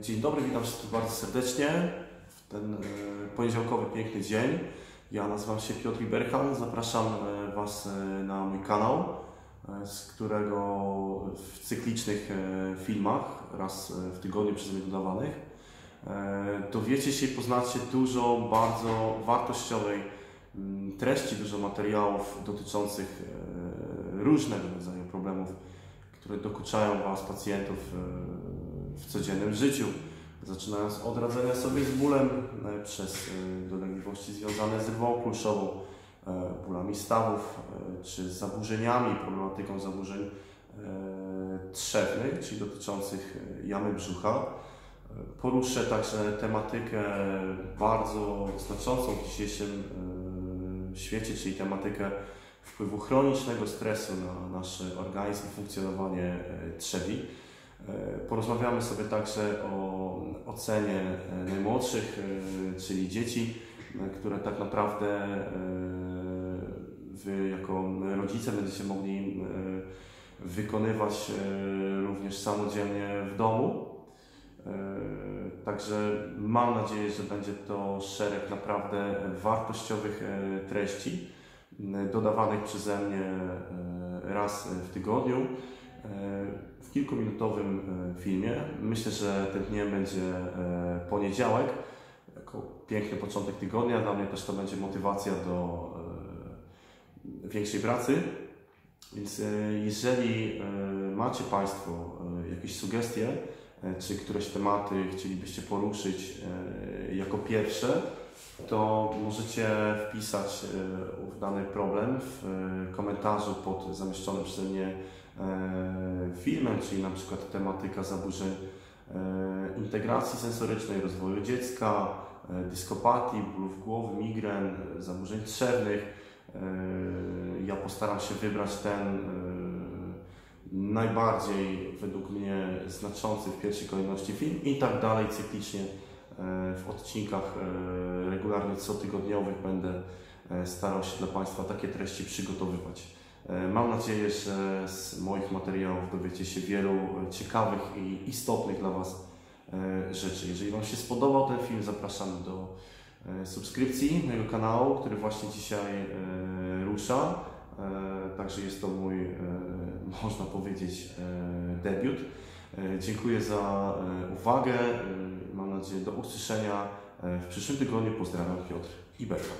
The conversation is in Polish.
Dzień dobry, witam wszystkich bardzo serdecznie w ten e, poniedziałkowy piękny dzień. Ja nazywam się Piotr Iberhan, zapraszam e, Was e, na mój kanał, z którego w cyklicznych filmach raz w tygodniu przez mnie dodawanych dowiecie się i poznacie dużo bardzo wartościowej mm, treści, dużo materiałów dotyczących różnego rodzaju problemów, które dokuczają Was, pacjentów, w codziennym życiu. Zaczynając od radzenia sobie z bólem e, przez e, dolegliwości związane z rwą kulszową, e, bólami stawów, czy zaburzeniami, problematyką zaburzeń trzewnych, czyli dotyczących jamy brzucha. Poruszę także tematykę bardzo znaczącą w dzisiejszym świecie, czyli tematykę wpływu chronicznego stresu na nasz organizm i funkcjonowanie trzewi. E, porozmawiamy sobie także o ocenie e, najmłodszych, e, czyli dzieci, które tak naprawdę Wy jako rodzice będziecie mogli wykonywać również samodzielnie w domu. Także mam nadzieję, że będzie to szereg naprawdę wartościowych treści dodawanych przeze mnie raz w tygodniu w kilkuminutowym e, filmie. Myślę, że ten dniem będzie e, poniedziałek, jako piękny początek tygodnia. Dla mnie też to będzie motywacja do e, większej pracy. Więc jeżeli macie Państwo jakieś sugestie, czy któreś tematy chcielibyście poruszyć jako pierwsze, to możecie wpisać dany problem w komentarzu pod zamieszczonym przeze mnie E, filmem, czyli na przykład tematyka zaburzeń e, integracji sensorycznej, rozwoju dziecka, e, dyskopatii, bólów głowy, migren, zaburzeń trzewnych. Ja postaram się wybrać ten najbardziej według mnie znaczący w pierwszej kolejności film i tak dalej cyklicznie w odcinkach regularnie cotygodniowych będę starał się dla Państwa takie treści przygotowywać. E, mam nadzieję, że z moich materiałów dowiecie się wielu ciekawych i istotnych dla Was e, rzeczy. Jeżeli Wam się spodobał ten film, zapraszam do e, subskrypcji mojego kanału, który właśnie dzisiaj rusza. Także jest to mój, można powiedzieć, debiut. Dziękuję za uwagę. Mam nadzieję do usłyszenia w przyszłym tygodniu. Pozdrawiam Piotr Iberka.